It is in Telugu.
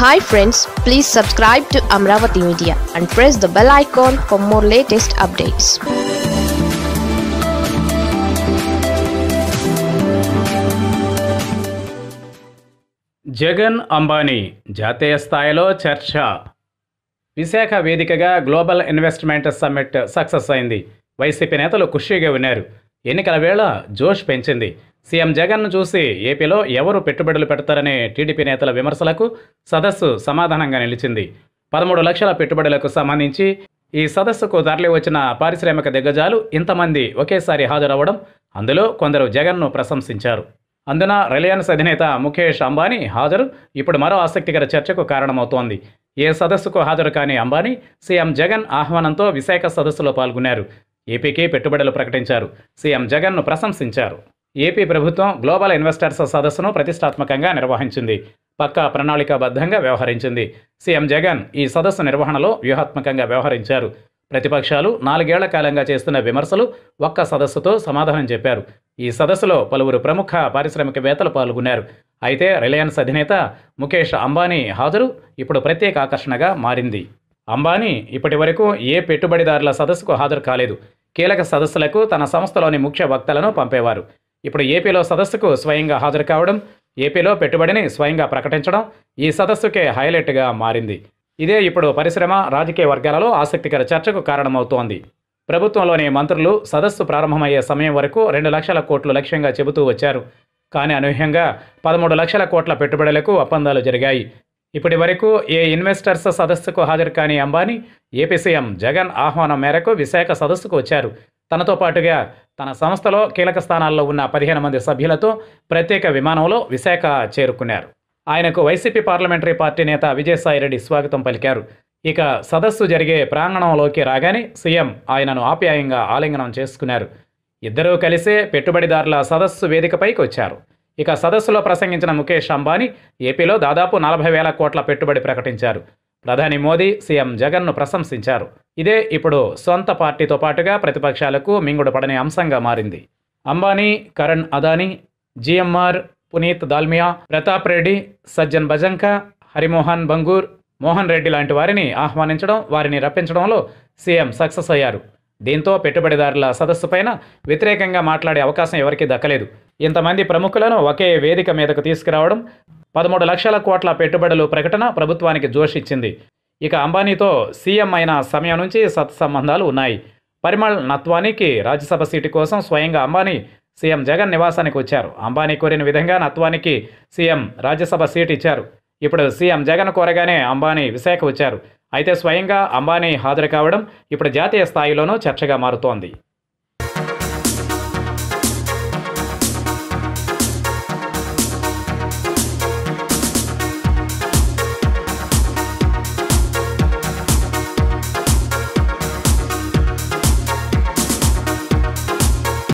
Hi friends please subscribe to Amaravati media and press the bell icon for more latest updates Jagan Ambani జాతీయ స్థాయిలో చర్చ. విశాఖ వేదికగా గ్లోబల్ ఇన్వెస్ట్మెంట్ సమ్మిట్ సక్సెస్ అయింది. వైసీపీ నేతలు ఖుషీగా ఉన్నారు. ఎన్నికల వేళ జోష్ పెంచింది. సీఎం జగన్ను చూసి ఏపీలో ఎవరు పెట్టుబడులు పెడతారనే టీడీపీ నేతల విమర్శలకు సదస్సు సమాధానంగా నిలిచింది. పదమూడు లక్షల పెట్టుబడులకు సంబంధించి ఈ సదస్సుకు తరలి వచ్చిన పారిశ్రామిక దిగ్గజాలు ఇంతమంది ఒకేసారి హాజరవ్వడం అందులో కొందరు జగన్ను ప్రశంసించారు. అందున రిలయన్స్ అధినేత ముఖేష్ అంబానీ హాజరు. ఇప్పుడు మరో ఆసక్తికర చర్చకు కారణమవుతోంది. ఏ సదస్సుకు హాజరు కాని అంబానీ సీఎం జగన్ ఆహ్వానంతో విశాఖ సదస్సులో పాల్గొన్నారు. ఏపీకి పెట్టుబడులు ప్రకటించారు. సీఎం జగన్ను ప్రశంసించారు. ఏపీ ప్రభుత్వం గ్లోబల్ ఇన్వెస్టర్స్ సదస్సును ప్రతిష్టాత్మకంగా నిర్వహించింది. పక్కా ప్రణాళికాబద్ధంగా వ్యవహరించింది. సీఎం జగన్ ఈ సదస్సు నిర్వహణలో వ్యూహాత్మకంగా వ్యవహరించారు. ప్రతిపక్షాలు నాలుగేళ్ళ కాలంగా చేస్తున్న విమర్శలు ఒక్క సదస్సుతో సమాధానం చెప్పారు. ఈ సదస్సులో పలువురు ప్రముఖ పారిశ్రామికవేత్తలు పాల్గొన్నారు. అయితే రిలయన్స్ అధినేత ముఖేష్ అంబానీ హాజరు. ఇప్పుడు ప్రత్యేక ఆకర్షణగా మారింది. అంబానీ ఇప్పటి వరకు ఏ పెట్టుబడిదారుల సదస్సుకు హాజరు కాలేదు. కీలక సదస్సులకు తన సంస్థలోని ముఖ్య వక్తలను పంపేవారు. ఇప్పుడు ఏపీలో సదస్సుకు స్వయంగా హాజరు కావడం ఏపీలో పెట్టుబడిని స్వయంగా ప్రకటించడం ఈ సదస్సుకే హైలైట్గా మారింది. ఇదే ఇప్పుడు పరిశ్రమ రాజకీయ వర్గాలలో ఆసక్తికర చర్చకు కారణమవుతోంది. ప్రభుత్వంలోని మంత్రులు సదస్సు ప్రారంభమయ్యే సమయం వరకు రెండు లక్షల కోట్లు లక్ష్యంగా చెబుతూ వచ్చారు. కానీ అనూహ్యంగా పదమూడు లక్షల కోట్ల పెట్టుబడులకు ఒప్పందాలు జరిగాయి. ఇప్పటి వరకు ఏ ఇన్వెస్టర్స్ సదస్సుకు హాజరు కాని అంబానీ ఏపీ సీఎం జగన్ ఆహ్వానం మేరకు విశాఖ సదస్సుకు వచ్చారు. తనతో పాటుగా తన సంస్థలో కీలక స్థానాల్లో ఉన్న పదిహేను మంది సభ్యులతో ప్రత్యేక విమానంలో విశాఖ చేరుకున్నారు. ఆయనకు వైసీపీ పార్లమెంటరీ పార్టీ నేత విజయసాయిరెడ్డి స్వాగతం పలికారు. ఇక సదస్సు జరిగే ప్రాంగణంలోకి రాగానే సీఎం ఆయనను ఆప్యాయంగా ఆలింగనం చేసుకున్నారు. ఇద్దరూ కలిసే పెట్టుబడిదారుల సదస్సు వేదికపైకి వచ్చారు. ఇక సదస్సులో ప్రసంగించిన ముఖేష్ అంబానీ ఏపీలో దాదాపు నలభై వేల కోట్ల పెట్టుబడి ప్రకటించారు. ప్రధాని మోదీ సీఎం జగన్ను ప్రశంసించారు. ఇదే ఇప్పుడు సొంత పార్టీతో పాటుగా ప్రతిపక్షాలకు మింగుడుపడని అంశంగా మారింది. అంబానీ కరణ్ అదానీ జిఎంఆర్ పునీత్ దాల్మియా ప్రతాప్ రెడ్డి సజ్జన్ భజంక హరిమోహన్ బంగూర్ మోహన్ రెడ్డి లాంటి వారిని ఆహ్వానించడం వారిని రప్పించడంలో సీఎం సక్సెస్ అయ్యారు. దీంతో పెట్టుబడిదారుల సదస్సు పైన వ్యతిరేకంగా మాట్లాడే అవకాశం ఎవరికీ దక్కలేదు. ఇంతమంది ప్రముఖులను ఒకే వేదిక మీదకు తీసుకురావడం పదమూడు లక్షల కోట్ల పెట్టుబడులు ప్రకటన ప్రభుత్వానికి జోష్ ఇచ్చింది ఇక అంబానీతో సీఎం అయిన సమయం నుంచి సత్సంబంధాలు ఉన్నాయి. పరిమళ్ నత్వానీకి రాజ్యసభ సీటు కోసం స్వయంగా అంబానీ సీఎం జగన్ నివాసానికి వచ్చారు. అంబానీ కోరిన విధంగా నత్వానికి సీఎం రాజ్యసభ సీటు ఇచ్చారు. ఇప్పుడు సీఎం జగన్ కోరగానే అంబానీ విశాఖ వచ్చారు. అయితే స్వయంగా అంబానీ హాజరు కావడం ఇప్పుడు జాతీయ స్థాయిలోనూ చర్చగా మారుతోంది.